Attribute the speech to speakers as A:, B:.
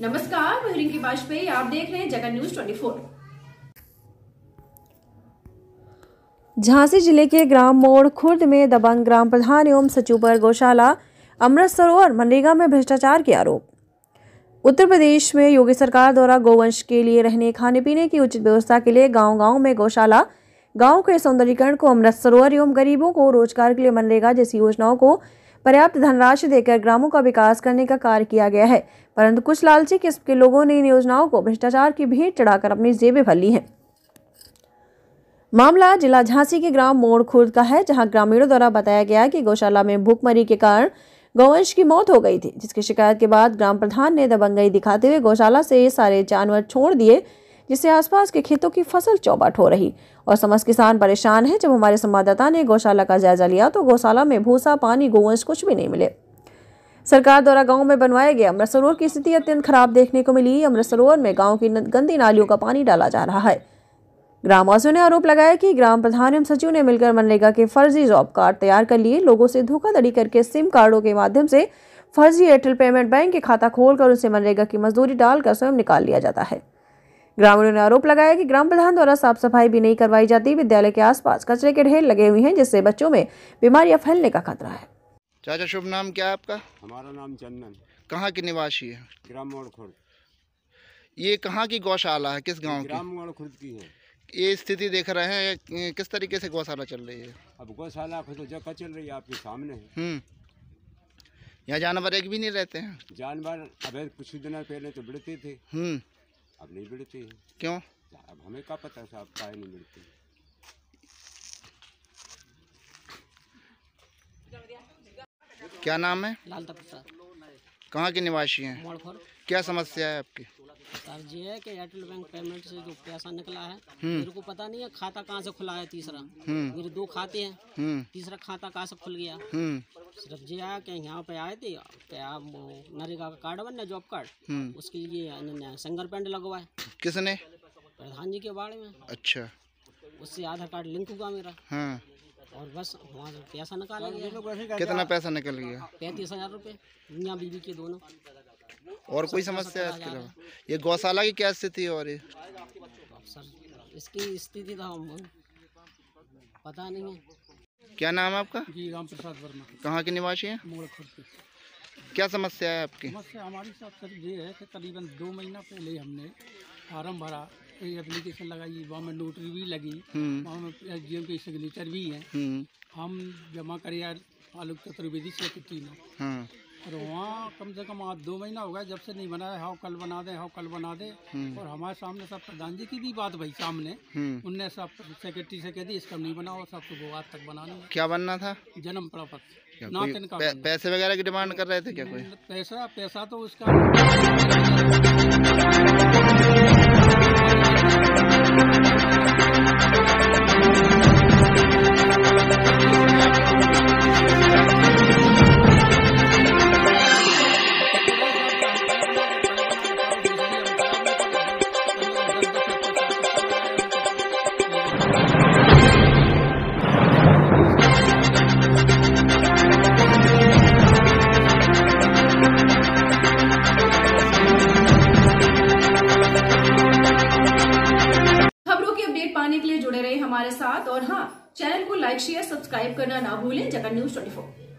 A: वाजपेयी, आप देख रहे हैं जगन न्यूज़ 24
B: झांसी ज़िले के ग्राम मोड़ खुर्द में दबंग ग्राम प्रधान एवं सचिव पर गौशाला अमृत सरोवर मनरेगा में भ्रष्टाचार के आरोप। उत्तर प्रदेश में योगी सरकार द्वारा गोवंश के लिए रहने खाने पीने की उचित व्यवस्था के लिए गांव-गांव में गौशाला। गाँव के सौंदर्यीकरण को अमृत सरोवर एवं गरीबों को रोज़गार के लिए मनरेगा जैसी योजनाओं को पर्याप्त धनराशि देकर ग्रामों का विकास करने का कार्य किया गया है। परंतु कुछ लालची किस्म के लोगों ने इन योजनाओं को भ्रष्टाचार की भेंट चढ़ाकर अपनी जेबें भर ली हैं। मामला जिला झांसी के ग्राम मोड़ खुर्द का है, जहाँ ग्रामीणों द्वारा बताया गया कि गौशाला में भूखमरी के कारण गौवंश की मौत हो गई थी, जिसकी शिकायत के बाद ग्राम प्रधान ने दबंगई दिखाते हुए गौशाला से सारे जानवर छोड़ दिए। जिससे आसपास के खेतों की फ़सल चौबाट हो रही। और समस्त किसान परेशान हैं। जब हमारे संवाददाता ने गौशाला का जायजा लिया तो गौशाला में भूसा, पानी गोवंश कुछ भी नहीं मिले। सरकार द्वारा गाँव में बनवाए गए अमृत सरोवर की स्थिति अत्यंत खराब देखने को मिली। अमृत सरोवर में गाँव की गंदी नालियों का पानी डाला जा रहा है। ग्रामवासियों ने आरोप लगाया कि ग्राम प्रधान एवं सचिव ने मिलकर मनरेगा के फर्जी जॉब कार्ड तैयार कर लिए। लोगों से धोखाधड़ी करके सिम कार्डों के माध्यम से फर्जी एयरटेल पेमेंट बैंक के खाता खोलकर उनसे मनरेगा की मजदूरी डालकर स्वयं निकाल लिया जाता है। ग्रामीणों ने आरोप लगाया कि ग्राम प्रधान द्वारा साफ़ सफ़ाई भी नहीं करवाई जाती। विद्यालय के आसपास कचरे के ढेर लगे हुए हैं जिससे बच्चों में बीमारियाँ फैलने का खतरा है।
C: चाचा शुभ नाम क्या है आपका?
D: हमारा नाम चंदन।
C: कहाँ के निवासी है?
D: ग्राम मोड़ खुर्द
C: ये कहाँ की गौशाला है? किस गाँव
D: ग्राम मोड़ खुर्द की है।
C: ये स्थिति देख रहे हैं किस तरीके से गौशाला चल रही है?
D: अब गौशाला खुद तो जगह चल रही है आपके सामने। है
C: हम्म। यहाँ जानवर एक भी नहीं रहते हैं?
D: जानवर अभी कुछ दिन पहले तो बिड़ते थे।
C: हम्म।
D: अब नहीं बिड़ते हैं।
C: क्यों?
D: अब हमें क्या पता साहब काय नहीं बिड़ते
C: क्या नाम है?
E: लालता प्रसाद।
C: कहाँ के निवासी हैं? क्या समस्या है आपकी?
E: सर जी है कि एयरटेल बैंक पेमेंट से जो पैसा निकला है
C: हम्म।
E: मेरे को पता नहीं है खाता कहाँ से खुला है तीसरा।
C: हम्म।
E: मेरे दो खाते हैं।
C: हम्म।
E: तीसरा खाता कहाँ से खुल गया? सिर्फ़ ये आया कि यहाँ पे आए थे कि आप नरेगा का कार्ड बनना जॉब कार्ड उसके लिए सिंगर पेंट लगवाए।
C: किसने?
E: प्रधान जी के बारे में।
C: अच्छा।
E: उससे आधार कार्ड लिंक हुआ मेरा।
C: हाँ।
E: और बस वहाँ से पैसा निकाला गया।
C: कितना पैसा निकल गया?
E: पैंतीस हज़ार रुपये। मियाँ बीवी के दोनों।
C: और कोई समस्या है इसके अलावा? ये गौशाला की क्या स्थिति और ये?
E: इसकी स्थिति तो हम पता नहीं है।
C: क्या नाम है आपका?
F: जी राम प्रसाद वर्मा।
C: कहाँ के निवासी हैं? क्या समस्या है आपकी?
F: समस्या हमारी साथ सर ये है कि करीबन दो महीना पहले हमने फार्म भरा एक एप्लीकेशन लगाई वहाँ में नोटरी भी लगी
C: हम्म।
F: वहाँ में एस डी एम की सिग्नेचर भी है।
C: हम्म।
F: हम जमा करे आलोक चतुर्वेदी से तीनों
C: हाँ।
F: और वहाँ कम से कम आज दो महीना हो गया जब से नहीं बनाया है हाउ कल बना दे हाउ कल बना दे। और हमारे सामने सब प्रधान जी की भी बात भाई सामने।
C: हम्म।
F: उनने सब सेक्रेटरी से कह दी इसका नहीं बनाओ सब तो आज तक बनानी
C: क्या बनना था?
F: जन्म प्रपत्र।
C: क्या
F: ना
C: कोई
F: तिनका
C: पै- पैसे वगैरह की डिमांड कर रहे थे क्या कोई?
F: पैसा पैसा तो उसका
A: पाने के लिए जुड़े रहे हमारे साथ। और हाँ चैनल को लाइक, शेयर, सब्सक्राइब करना ना भूलें। जगह न्यूज़ 24